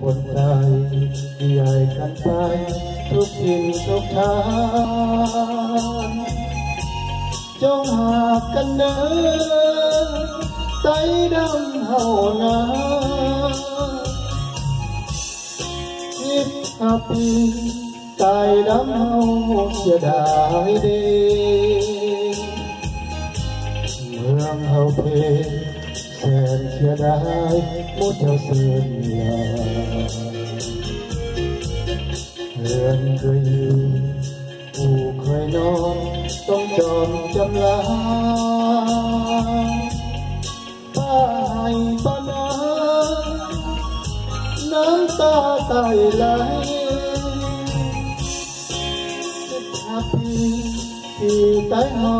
คนใจใหญ่กันไปทุกทิ่นทุกทางจงหากกันเดินใจดำเฮานาสิบห้าปีใจดำเฮาเสียดายเดีเมืองเฮาเพแสนเสียดาย มุดเจ้าเสื่อมลาเรือนเคยอยู่ผู้เคยนอนต้องจอมจำลาป้าให้ป้านาน้ำตาไตไหลสิบห้าปีที่ตายเฮา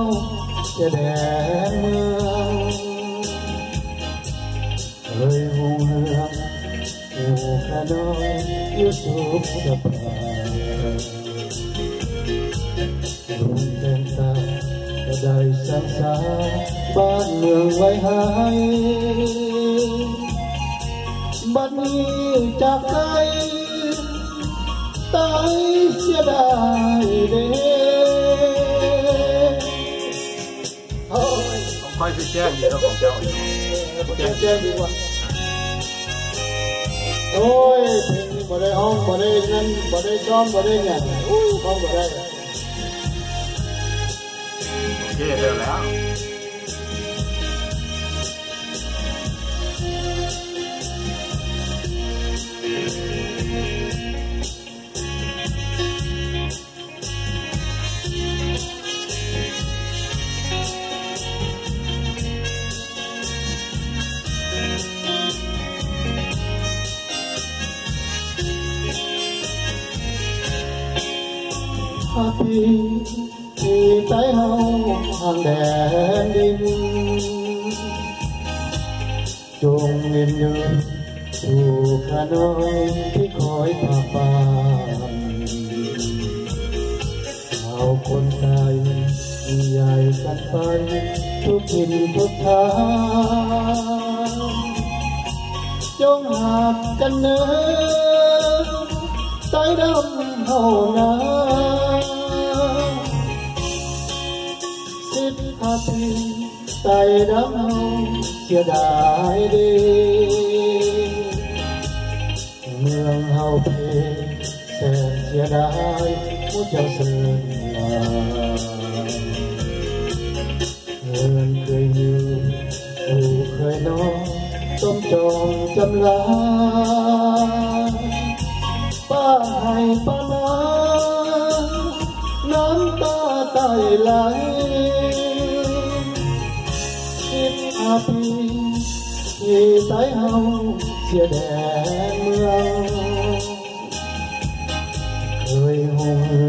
จะแดงเมือง อยู่ทุกสภาลุงเดินตาก็ได้สังสาบ้านเมืองไว้ให้บัดนี้จากใจตายเสียดาย เด้โอ้ยค่อยไปแจ้งดีแล้วของเจ้าอีกแจ้งแจ้งดีกว่า โอ้ยเพลงนี้บ่ได้ห้องบ่ได้นั่นบ่ได้ซ้อมบ่ได้เนี่ยอู้ห้องบ่ ที่สายเฮาเสียแดนเมืองเคยหงเหื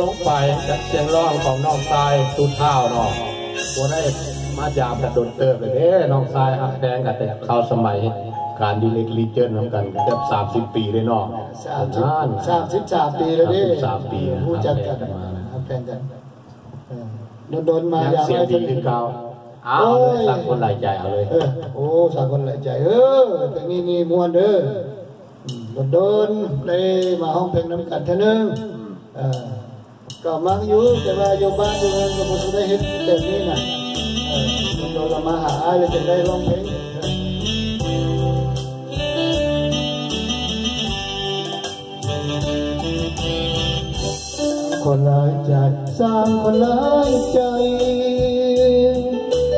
ลงไปจากเสียงร้องของน้องทรายตูเท้าเนาะบัได้มาจามกันโดนเติบเลยเด้น้องทรายหักแดงกันแต่เข้าสมัยการดีเล็กลีเจนทำกันเกือบสามสิบปีเลยเนาะสามสิบนานสามสิบสามปีแล้วดิสามปีนะรู้จักกันครับแฟนกันมานะครับแฟนกันเออโดนๆมายังอย่างเสียงไรดีคือเก่าเอาเลยสั่งคนหลายใจเอาเลยเออโอ้สากคนหลายใจเออเพลงนี้นี่มวนเด้ออืมโดนๆเลยมาห้องเพลงน้ำกันเท่านึงเออ ก็มักอยู่แต่ว่าอยู่บ้านอยู่เมืองก็ไม่ได้เห็นแบบนี้นะเออโดนเรามาหาเลยจะได้ร้องเพลงคนหลายใจสร้างคนหลายใจ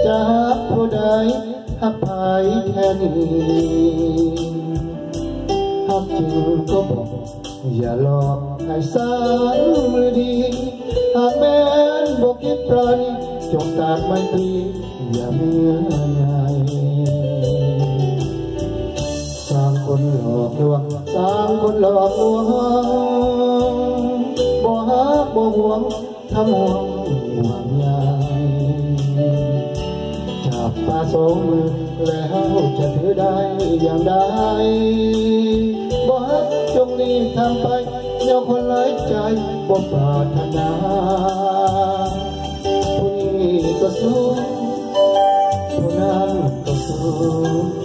จะหาผู้ใดอภัยแค่นี้หากจริงก็บอกอย่าหลอก ให้สายมือดีหากแม้นบอกคิดปราณีจงตากไม่ตรีอย่าเมื่อใหญ่สร้างคนหลอกลวงสร้างคนหลอกลวงบ่วงทำห่วงห่วงใยจับมาสองมือแล้วจะถือได้อย่างใด จงนี้ทำไปเดี๋ยวคนหลายใจบ่ปรารถนาผู้นี้ก็สู้ผู้นั้นก็สู้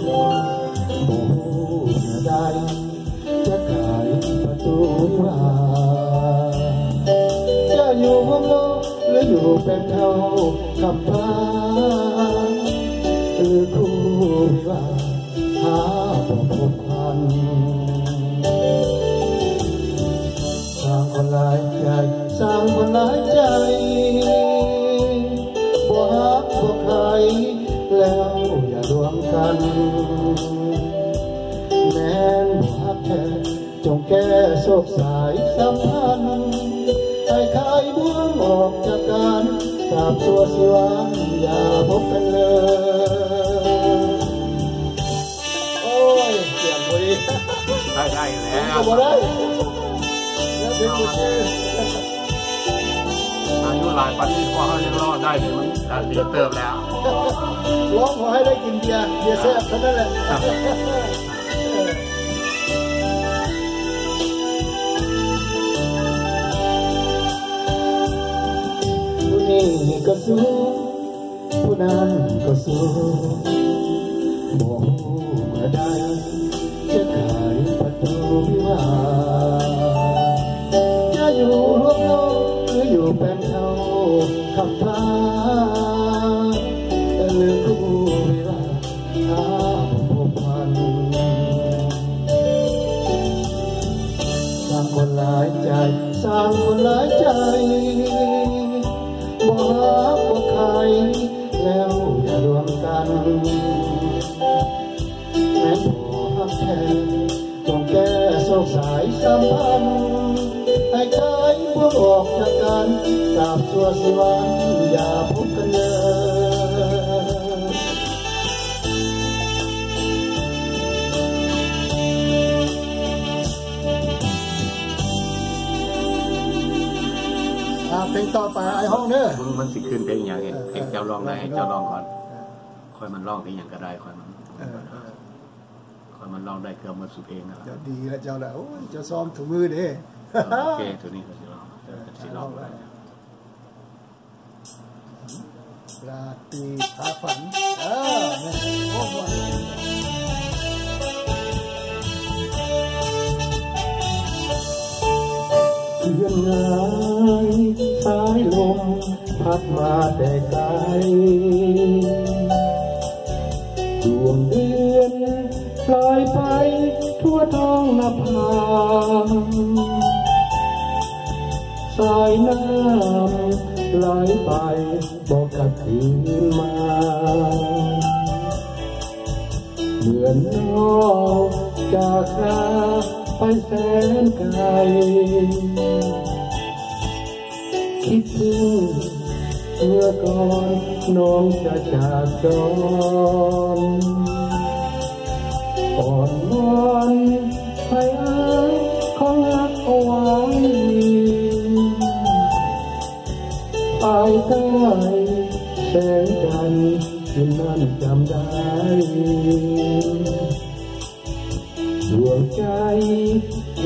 บ่เมื่อใดจะขายประตูวิวาจะอยู่ห้องโลกหรืออยู่เป็นเท่าคำพาหรือคู่วิวาหาบ่พบ ใจสร้างคนหลายใจบ่ฮักบ่ใคร แล้วอย่ารวมกัน แม้นบ่ฮักแท้จงแก้โศกสายสัมพันธ์ให้คายบ่วงออกจากกันตราบชัวสิวันอย่าพบกันเลยโอ้ยเสียงพอดีได้ได้แล้ว ออายุหลายปันนี้พอเขายังรอดได้เนี่ยมันการดีเติมแล้วร้องขอให้ได้กินเบียร์เบียร์แซ่บเท่านั้นแหละครับผู้นี้ก็สู้ผู้นั้นก็สู้ สายสัมพันธ์ให้คลายพวกออกจากกันตราบชั่วสิวันอย่าพบกันเลยอ่าเพลงต่อไปไอ้ห้องเด้อมันมันสิขึ้นเพลงอย่างเงี้ยเพลงเจ้าร้องได้ให้เจ้าร้องก่อน ค่อยมันร้องเพลงอย่างก็ได้ค่อยมันเออเออค่อยมันร้องได้เกือบหมดสุดเพลงแล้วเจ้าดีแล้วเจ้าแล้วโอ้ยเจ้าซ้อมถูมือเด้โอเคตัวนี้ก็สิร้องสิร้องได้ราตรีพาฝันเออเนี่ยโอ้โหเพื่อนงายสายลม พัดมาแต่ไกล ท้องนภาสายน้ำไหลไปบอกกับคืนมา เหมือนน้องจากลาไปแสนไกล คิดถึงเมื่อก่อนน้องจะจากจอ อนวอนให้อายของรักเอาไว้ภายใต้แสงจันทร์ที่นั่นจำได้ดวงใจ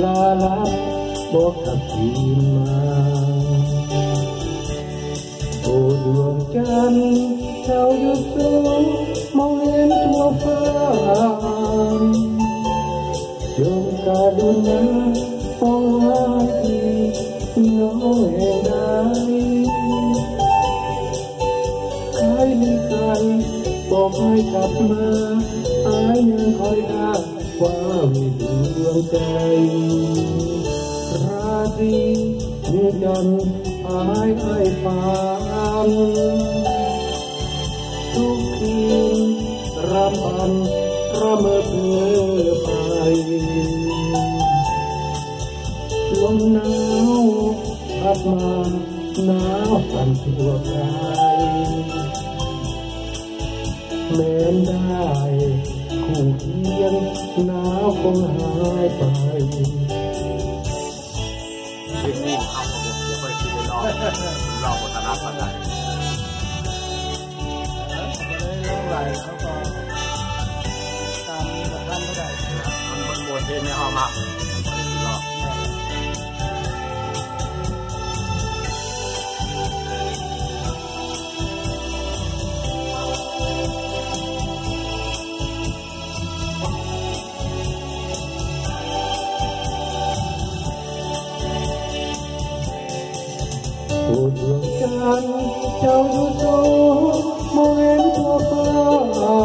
ลาลับบอกกับทีมมาโอ้ดวงจันทร์เจ้าอยู่สูงมองเห็นทั่วฟ้า จงกรุณามองหาที่น้องแห่งใดใครมีใครบอกให้กลับมาอายยังคอยได้ว่ามีดวงใจราตรีมีจันทร์หายไป มาหนาวสั่นทั่วกายแม้นได้คู่เคียงหนาวคงหายไปเพลงนี้เอาผมจะไปสิได้ร้องเราวัฒนธรรมไทยหลายเขาก็ตามประทันก็ได้มันมันบนเพลงในห้องมาก ดวงจันทร์เจ้าอยู่สูงมองเห็นทั่วฟ้า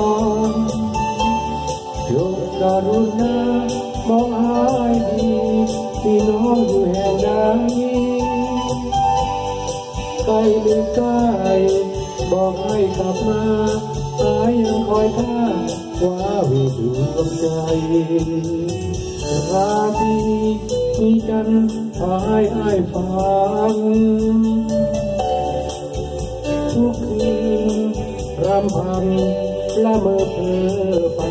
ยกกรุณามองหายดีพี่น้องอยู่แห่งใดไกลหรือใกล้บอกให้กลับมาหายยังคอยท่าว่าวิดวงใจราตรีมีกันพายให้ฟัง รำพันละเมอเพอไป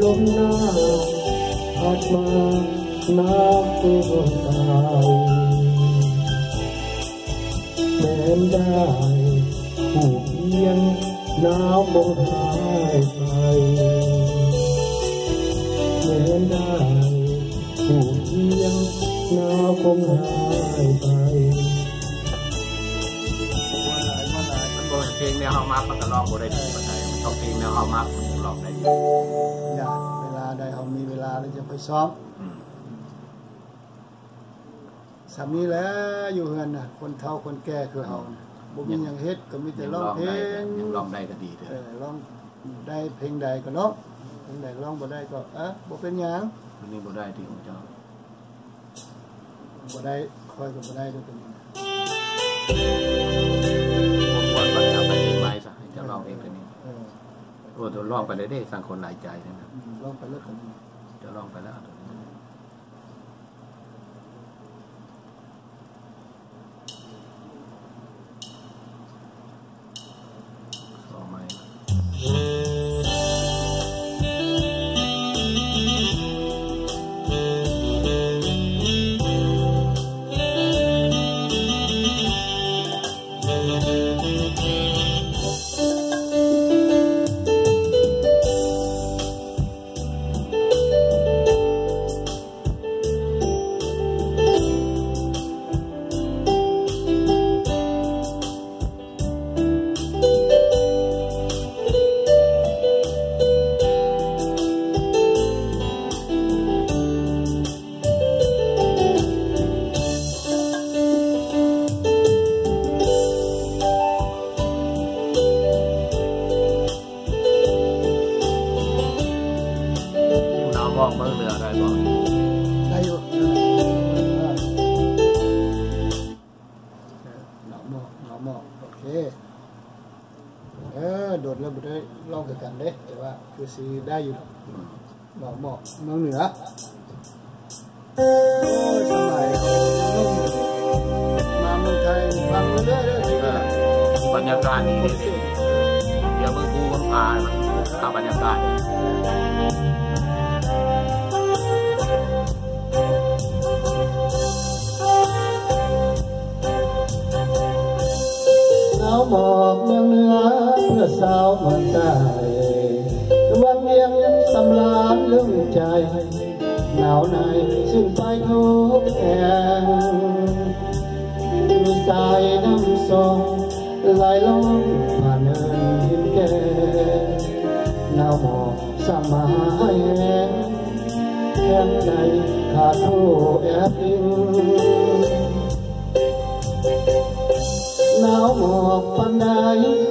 ลมหนาวพัดมาน้ำตัวตายแม้นได้ผู้เพียงหนาวมองหายไปแม้นได้ผู้เพียงหนาวคงหายไป มันบนเพลงในห้องมากมันก็ร้องบนได้ดีปัจจัยมันต้องเพลงในห้องมากมันถึงร้องได้ดีอย่าเวลาใดเขามีเวลาเราจะไปซ้อมอืมสามีแล้วอยู่เฮือนน่ะ คนเฒ่าคนแก่คือเฮาน่ะบ่มีหยังเฮ็ดก็มีแต่ร้องเพลได้งยังร้องได้ก็ดีเถเออะอร้องได้เพลงใดก็ร้องเพลงใดร้องบ่ได้ก็เอ๊ะบ่เป็นหยังมันนี่บ่ได้ที่ของเจ้า บ่ได้ค่อยก็บ่ได้ด้วยกัน โอ้ตัวร้องไปเลยได้สังคนหลายใจเลยนะอืมร้องไปแล้วกันเจะร้องไปแล้ว หนอห แค่ใจขาดผู้แอบอิงหนาวหมอกปันใด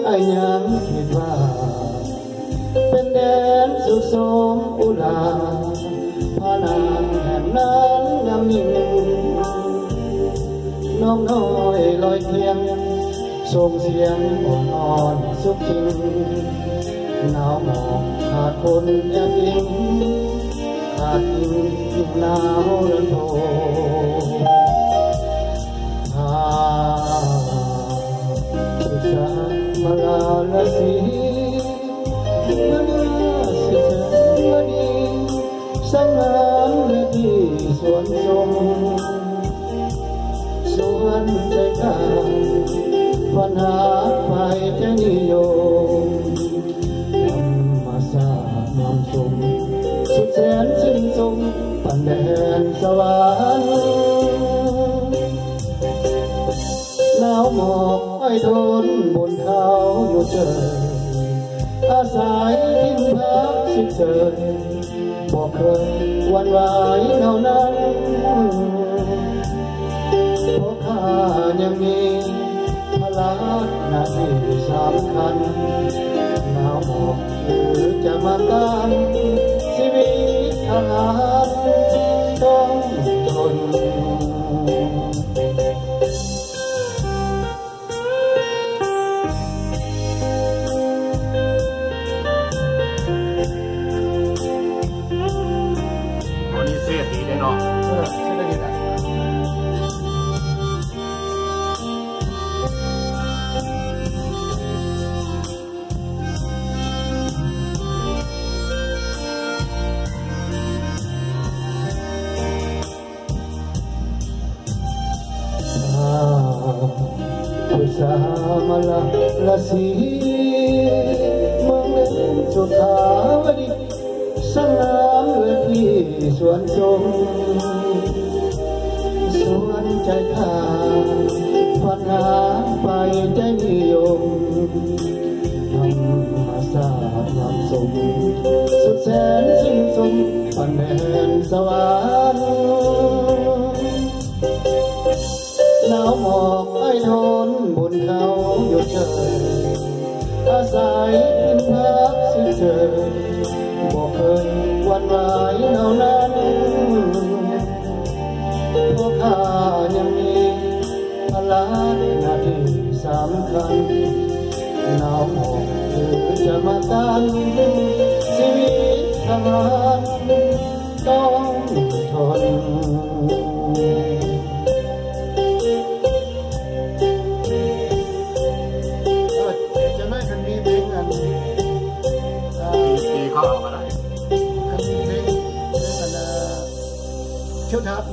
ไอ้ยังคิดว่าเป็นแดนสุ ดสมอุลาพานางแห่งนั้นงามยิ่งน้ กสิเจอบอกเคยวันไหวเท่านั้นเพราะข้ายังมีพละหน้าที่สำคัญหนาวหมอกหรือจะมากัน สวนใจข้าฝันหาไปใจนิยมธรรมศาสตร์นำสมสุดแสนสิ้นสมปันแดนสวรรค์หนาวหมอกไอ้ทน อาศัยกินพักสิเจอบอกเคยหวันไหวเท่านั้นเพ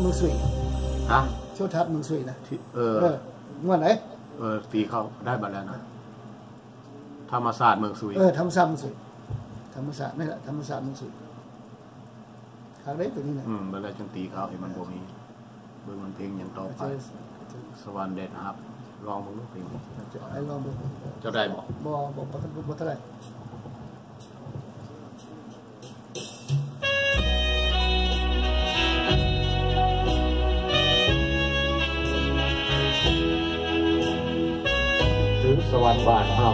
เชี่ยวทัพมือสุยฮะเชี่ยวทัพมือสุยนะที่เออเออเมื่อไหนเออตีเข้าได้บัดแล้วนะธรรมศาสตร์เมืองสุยเออธรรมศาสตร์มือสุยธรรมศาสตร์ไม่ละธรรมศาสตร์มือสุยทางได้ตัวนี้นะอืมบัดแล้วจังตีเข้าไอ้มันบ่มีเบิ่งมันเพลงหยังต่อเจไปอเจอสวรรค์เด็ดครับลองมึงดูเพลงนี้เจอไอ้ลองดูเจ้าได้บ่บ่บ่บ่บ่บ่เท่าไหร่ ถึงสวรรค์บ้านเฮา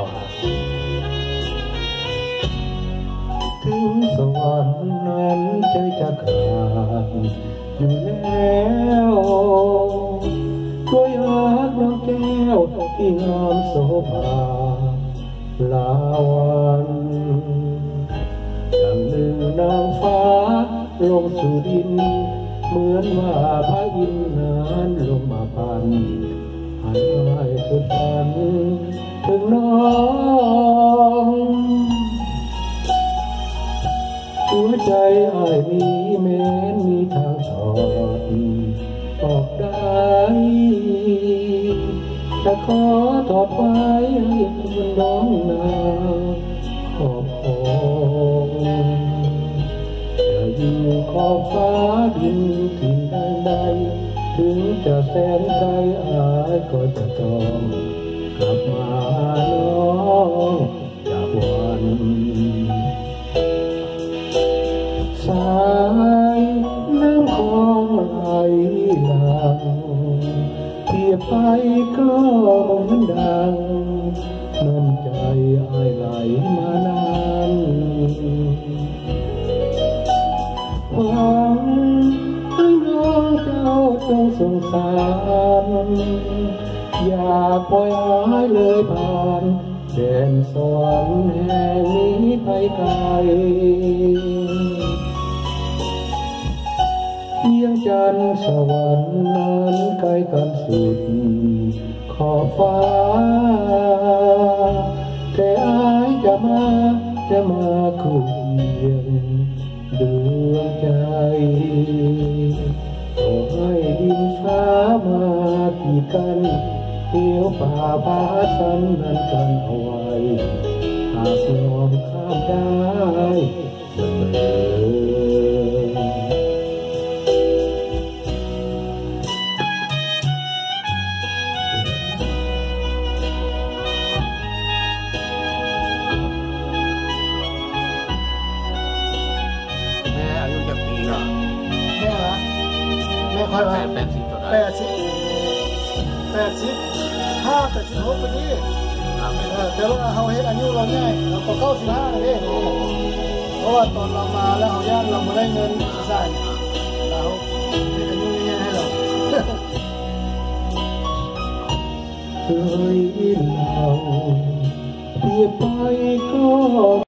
ถึงสวรรค์นั้นใจจะขาดอยู่แล้วด้วยรักน้องแก้วที่งามโสภาลาวันดังหนึ่งนางฟ้าลงสู่ดิน เหมือนว่าพระอินทร์นั้นลงมาพันหันไปสุดฝัน ถึงน้องหัวใจอ้ายมีแม้นมีทางถอดออกได้แต่ขอถอดไว้ให้คุณน้องนาขอบคงจะอยู่ขอบฟ้าดินถิ่นใดใดถึงจะแสนไกลอายก็จะต้อง กลับมาน้องจากวันสายน้ำคลองไหลหลังเทียบไปก็เหมือนดังน้ำใจอายไหลมานานหวังให้น้องเจ้าจงสงสาร อย่าปล่อยหายเลยผ่านแดนสวรรค์แห่งนี้ไปไกลเพียงจันทร์สวรรค์นั้นใกล้กันสุด ขอบฟ้า แต่อายจะมาจะมาคู่เคียงดวงใจขอให้ดินฟ้ามาเกี่กัน เดียวป่าพาฉันนั้นกันเอาไว้ หากยองข้ามได้ เออแต่ว่าเขาเฮ็ดอายุเราง่ายเราก็เก้าสิบห้าเลยเด้เพ